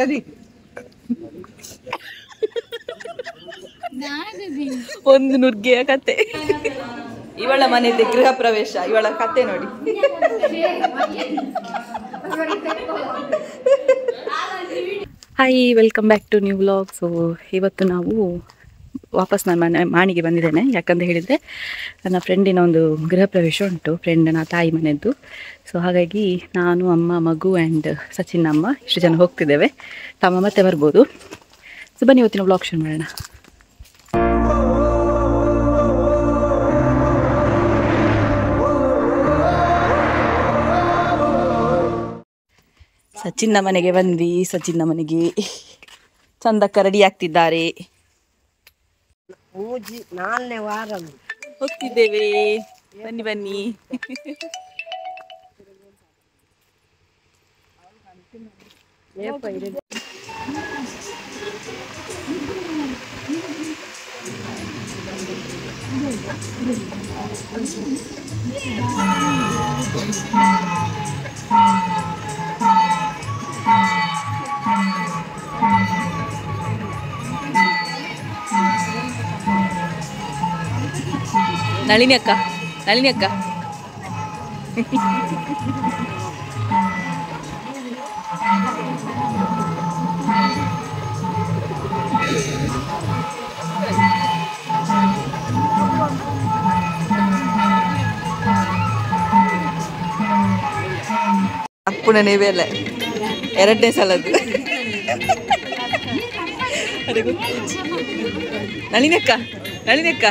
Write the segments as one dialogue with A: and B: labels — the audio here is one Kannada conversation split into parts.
A: ಸರಿ.
B: ಒಂದು ನುಗ್ಗೆಯ ಕತೆ. ಇವಳ ಮನೆಯಲ್ಲಿ ಗೃಹ ಪ್ರವೇಶ ಇವಳ ಕತೆ ನೋಡಿ. Hi welcome back to new vlog so ಇವತ್ತು ನಾವು ವಾಪಸ್ ನಾನು ಮನೆ, ಮಾಣಿಗೆ ಬಂದಿದ್ದೇನೆ. ಯಾಕಂತ ಹೇಳಿದರೆ, ನನ್ನ ಫ್ರೆಂಡಿನ ಒಂದು ಗೃಹ ಪ್ರವೇಶ ಉಂಟು. ಫ್ರೆಂಡನ ತಾಯಿ ಮನೆಯದ್ದು ಸೊ ಹಾಗಾಗಿ ನಾನು, ಅಮ್ಮ, ಮಗು ಆ್ಯಂಡ್ ಸಚಿನ್ ಅಮ್ಮ ಇಷ್ಟು ಜನ ಹೋಗ್ತಿದ್ದೇವೆ. ತಮ್ಮ ಮತ್ತೆ ಬರ್ಬೋದು. ಸೊ ಬನ್ನಿ ಇವತ್ತಿನ ಬ್ಲಾಗ್ ಶುರು ಮಾಡೋಣ. ಸಚಿನ್ನ ಮನೆಗೆ ಬಂದ್ವಿ. ಸಚಿನ್ನ ಮನೆಗೆ. ಚಂದಕ್ಕ ರೆಡಿ ಆಗ್ತಿದ್ದಾರೆ.
A: ಪೂಜಿ ನಾಲ್ನೇ ವಾರ
B: ಹೋಗ್ತಿದ್ದೇವೆ. ಬನ್ನಿ ಬನ್ನಿ. ನಳಿನಿ ಅಕ್ಕ நளினி அக்கா நளினி அக்கா. தப்பு நினைவே இல்லை. இரட்டை சலது நளினக்கா நளினக்கா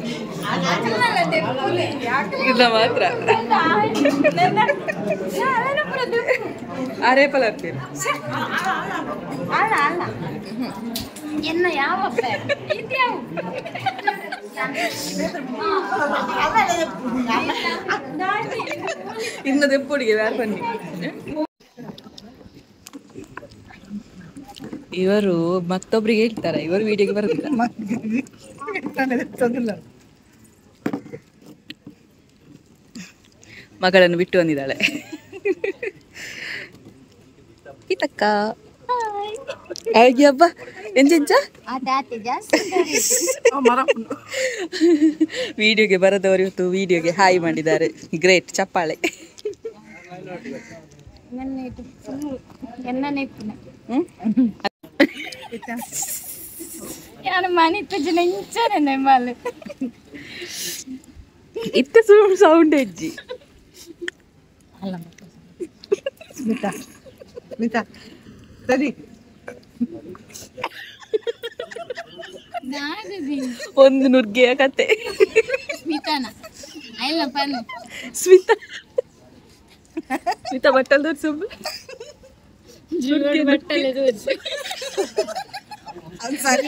B: ಇಲ್ಲ ಮಾತ್ರ. ಅರೆ ಪಲರ್ತೀರಿ
C: ಎನ್ನ ಯಾವ
B: ಇನ್ನು ದೆಪ್ಪುಡಿಗೆ ಯಾರು ಬನ್ನಿ? ಇವರು ಮತ್ತೊಬ್ರಿಗೆ ಹೇಳ್ತಾರ ಇವರು ವಿಡಿಯೋಗೆ ಬರೋದಿಲ್ಲ. ಮಗಳನ್ನು ಬಿಟ್ಟು ಬಂದಿದ್ದಾಳೆ ಇತಕ್ಕ ಅಯ್ಯಬ್ಬ ಎಂಜೆಂಜ
C: ಅದಾತೆ ಜಾಸ್ತಿ
B: ವಿಡಿಯೋಗೆ ಬರದವರು ಇವತ್ತು ವಿಡಿಯೋಗೆ ಹಾಯ್ ಮಾಡಿದ್ದಾರೆ ಗ್ರೇಟ್ ಚಪ್ಪಾಳೆ
C: ನನ್ನ ಇದು full ಎನ್ನ ನೆಪ್ಪಿನ
B: ಹ್ಮ್?
C: ಯಾನ ಮನೆ ತುಜನ ಇಂಚನೆ ನೆಮ್ಮಲು
B: ಇತ್ತ ಸುಳ್ಳು ಸೌಂಡ್ ಹೆಜ್ಜಿ
A: ಸ್ಮಿತಾ ಸ್ಮಿತಾ ಸರಿ
C: ನಾಗದಿ
B: ಒಂದು ನುರ್ಗೆಯ ಕತೆ
C: ಸ್ಮಿತಾನ ಅಲ್ಲ ಪನ್ನು
B: ಸ್ಮಿತಾ. ಸ್ಮಿತಾ ಬಟ್ಟಲ್ ತೋರಿಸು
C: ಜೀವನ ಬಟ್ಟಲೆ ತೋರಿಸಿ
A: ಅದು ಸರಿ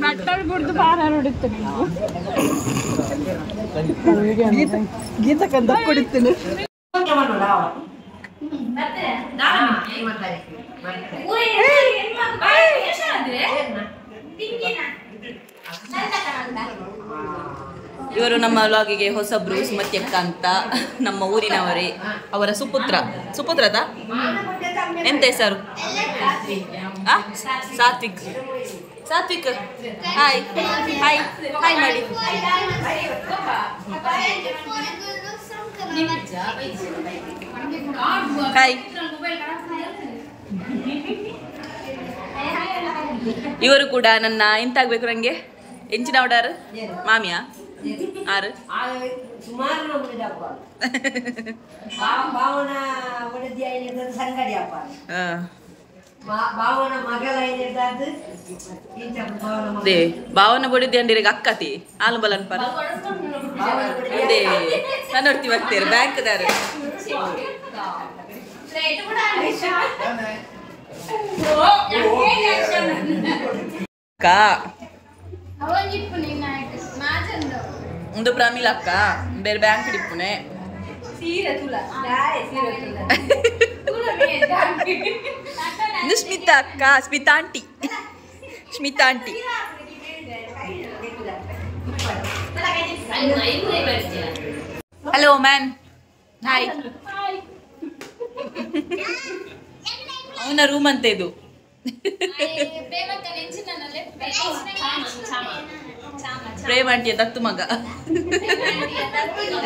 C: ಬಟ್ಟಲು ಬಿಡ್ದು ಬಾರ ನೋಡುತ್ತೆ ನೀವು
A: ಗೀತಕ್ಕ ದಕ್ಕೊಡಿತೀನಿ
B: ಇವರು ನಮ್ಮ ಲಾಗಿಗೆ ಹೊಸಬ್ರು ಸುಮತ್ಯಕ್ಕ ಅಂತ ನಮ್ಮ ಊರಿನವರೇ ಅವರ ಸುಪುತ್ರ. ಸುಪುತ್ರದ ಎಂತ ಹೆಸರು? Satvik. Satvik. Hi hi hi ಮಾಡಿ ಹಾಯ್ ಇವರು ಕೂಡ ನನ್ನ ಎಂತಾಗ್ಬೇಕು ನಂಗೆ? ಎಂಚಿನ ಆರ್ಡರ್ ಮಾಮಿಯಾ? ಆರು?
D: ಸುಮಾರು ನಮ್ಮಿದಪ್ಪ ಭಾವನ
B: ಬಡಿದೆ ಅಂಡಿರಿಗೆ ಅಕ್ಕತಿ ಆಲು ಬಲನ್ ಪರ ಅದೇ ನಾನು ನೋಡ್ತಿ ಬರ್ತೀರಿ ಬ್ಯಾಂಕ್ದಾರು. ಅಕ್ಕ. ಒಂದು ಪ್ರಮಿಲ ಅಕ್ಕ ಬೇರೆ ಬ್ಯಾಂಕ್ ಹಿಡಿಪುನೆ. ಇದು ಸ್ಮಿತಾ ಅಕ್ಕ, Smita aunty. Smita aunty. Hello man hi ಅವನ ರೂಮ್ ಅಂತ ಇದು. ಪ್ರೇಮ್ ಆಂಟಿಯ ದತ್ತು ಮಗ.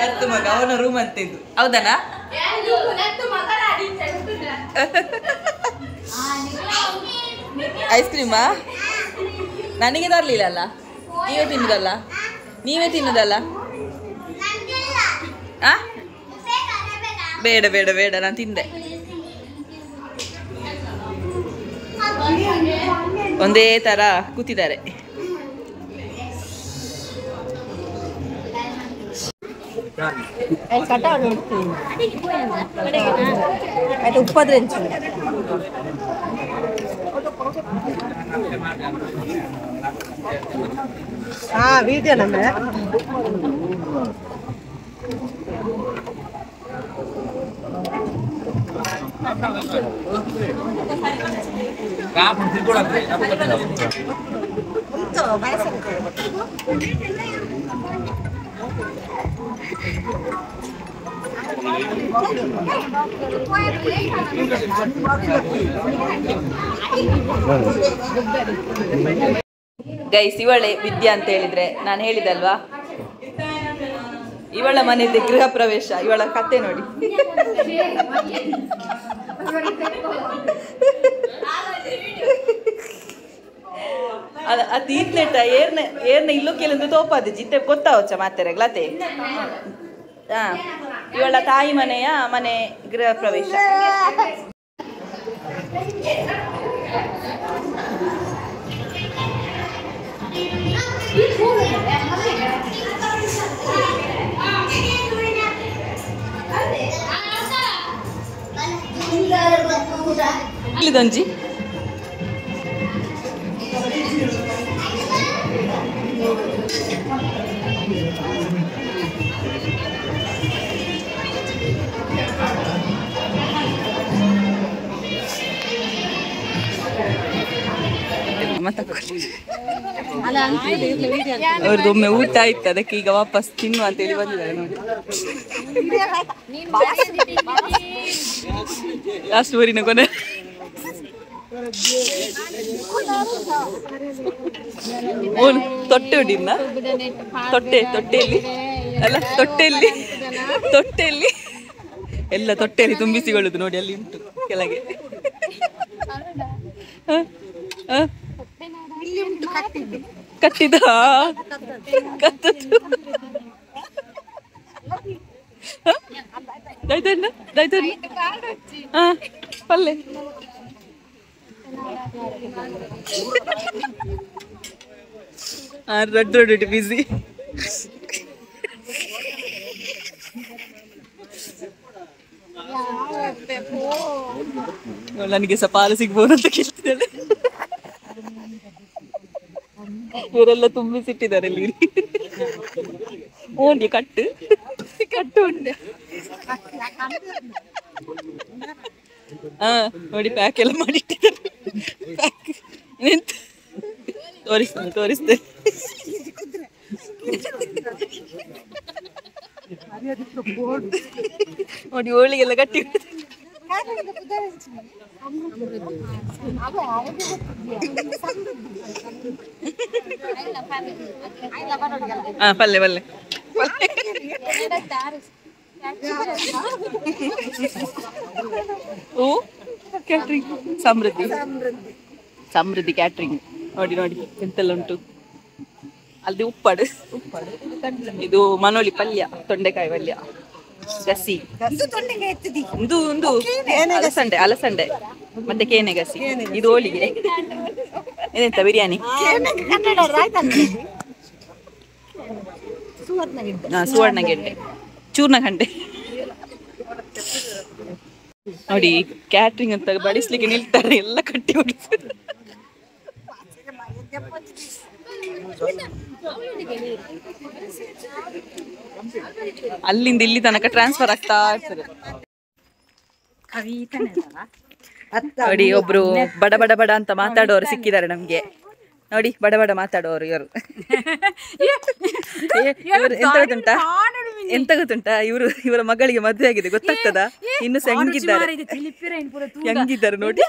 B: ದತ್ತು ಮಗ, ಅವನ ರೂಮ್ ಅಂತ ಇದು. ಹೌದನಾ? ಐಸ್ ಕ್ರೀಮಾ ನನಗೆ ತರಲಿಲ್ಲಲ್ಲ? ನೀವೇ ತಿನ್ನುದಲ್ಲ? ನೀವೇ ತಿನ್ನುದಲ್ಲ? ಆ? ಬೇಡ ಬೇಡ ಬೇಡ, ನಾನು ತಿಂದೆ. ಒಂದೇ ತರ ಕೂತಿದ್ದಾರೆ.
A: കട്ട അവിടെ അത് മുപ്പത് ഇഞ്ച് ആ വീട്ടിൽ നമ്മൾ ഉണ്ടോ വയസ്സെടുക്കും
B: ಗೈಸ್ ಇವಳೆ ವಿದ್ಯಾ ಅಂತ ಹೇಳಿದ್ರೆ ನಾನು ಹೇಳಿದಲ್ವಾ? ಇವಳ ಮನೆಯಲ್ಲಿ ಗೃಹ ಪ್ರವೇಶ ಇವಳ ಕತೆ ನೋಡಿ. ಅದ ಆ ತೀರ್ನೆಟ ಏರ್ನ ಏರ್ನ ಇಲ್ಲೂ ಕೆಲಂದು ತೋಪಾದೆ ಜಿತ್ತೆ ಗೊತ್ತಾವಚ್ಚ ಮಾತೆರೆ ಗ್ಲತೆ ಹಾ. ಇವಳ ತಾಯಿ ಮನೆಯ ಮನೆ ಗೃಹ ಪ್ರವೇಶ. ಇಲ್ಲಿದೊಂಜಿ ಅವ್ರದ್ದು ಒಮ್ಮೆ ಊಟ ಆಯ್ತು ಅದಕ್ಕೆ ಈಗ ವಾಪಸ್ ತಿನ್ನು ಅಂತೇಳಿ ಬಂದಿದ್ದಾರೆ ನೋಡಿ. ಲಾಸ್ಟ್ ಊರಿನ ಕೊನೆ. ಓನ್ ತೊಟ್ಟೆ ಹೊಡಿನ ತೊಟ್ಟೆ, ತೊಟ್ಟೆಯಲ್ಲಿ? ಅಲ್ಲ, ತೊಟ್ಟೆಯಲ್ಲಿ ತೊಟ್ಟೆಯಲ್ಲಿ. ಎಲ್ಲ ತೊಟ್ಟೆಯಲ್ಲಿ ತುಂಬಿಸಿಕೊಳ್ಳುದು ನೋಡಿ, ಅಲ್ಲಿ ಉಂಟು ಕೆಳಗೆ? ಕಟ್ಟಿದ ಕತ್ತದ್ದು? ದೈತನ್ನ ಹಾ, ಪಲ್ಲೆ. ಆ ರೆಡ್ ರಡ್ ಬಿಸಿ ನನಗೆ ಸಹ ಪಾಲು ಸಿಗ್ಬೋದು ಅಂತ ಕೇಳ್ತಿದ್ದಾಳೆ. ಇವರೆಲ್ಲ ತುಂಬಿಸಿಟ್ಟಿದ್ದಾರೆ ಇಲ್ಲಿ. ಓನ್ಲಿ ಕಟ್ಟು. ಕಟ್ಟು ಉಂಟು ಹಾ ನೋಡಿ ಪ್ಯಾಕ್ ಎಲ್ಲ ಮಾಡಿಟ್ಟಿದ್ದಾರೆ. ತೋರಿಸ್ತೇನೆ ತೋರಿಸ್ತೇನೆ ನೋಡಿ ಹೋಳಿಗೆಲ್ಲ ಕಟ್ಟಿ ಹಾ ಪಲ್ಲೆ ಪಲ್ಲೆ ಹೂ ಕ್ಯಾಟ್ರಿಂಗ್ ಸಮೃದ್ಧಿ. ಸಮೃದ್ಧಿ. ಕ್ಯಾಟ್ರಿಂಗ್ ನೋಡಿ ನೋಡಿ ಎಂತೆಲ್ಲ ಉಂಟು. ಅಲ್ಲಿ ಉಪ್ಪಾಡು. ಇದು ಮನೋಳಿ ಪಲ್ಯ ತೊಂಡೆಕಾಯಿ ಪಲ್ಯ. ಗಸಿ. ಇದು ಒಂದು ಅಲಸಂಡೆ ಅಲಸಂಡೆ. ಮತ್ತೆ ಕೇನೆ ಗಸಿ. ಇದು ಹೋಳಿಗೆ. ಏನಂತ ಬಿರಿಯಾನಿ? ಹಾ, ಸುವರ್ಣ ಗೆಡ್ಡೆ. ಚೂರ್ಣ ಗಂಟೆ ನೋಡಿ ಕ್ಯಾಟ್ರಿಂಗ್ ಅಂತ ಬಡಿಸ್ಲಿಕ್ಕೆ ನಿಲ್ತಾರೆ ಎಲ್ಲ ಕಟ್ಟಿ ಹೊಡಿಸ್ತಾರೆ ಅಲ್ಲಿಂದ ಇಲ್ಲಿ ತನಕ ಟ್ರಾನ್ಸ್ಫರ್ ಆಗ್ತಾ ಇರ್ತದೆ. ನೋಡಿ ಒಬ್ರು ಬಡ ಬಡ ಬಡ ಅಂತ ಮಾತಾಡೋರು ಸಿಕ್ಕಿದ್ದಾರೆ ನಮ್ಗೆ. ನೋಡಿ ಬಡ ಬಡ ಮಾತಾಡೋರು ಇವರು. ಇವರು ಎಂತ ಗೊತ್ತುಂಟಾ? ಎಂತ ಗೊತ್ತುಂಟಾ? ಇವರು ಇವರ ಮಗಳಿಗೆ ಮದುವೆ ಆಗಿದೆ ಗೊತ್ತಾಗ್ತದ? ಇನ್ನು ಸಹ ಹೆಂಗಿದ್ದಾರೆ? ಹೆಂಗಿದ್ದಾರೆ ನೋಡಿ.